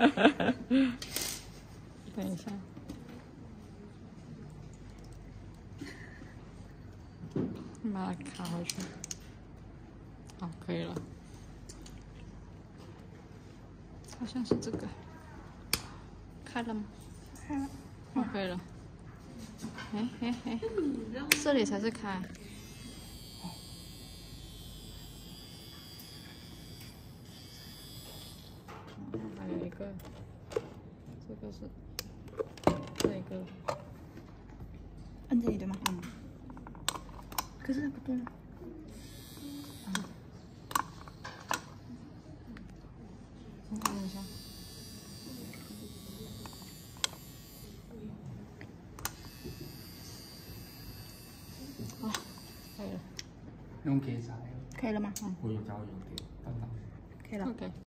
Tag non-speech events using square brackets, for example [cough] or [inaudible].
[laughs] 等一下，把它卡回去，好，可以了。好像是这个，开了吗？开了，可以了。哎哎哎，这里才是开。个，这个是那个，按这里的吗？嗯。可是不对。了。用几盏？可以了吗？嗯。我用家用的，等等。可以了。可以。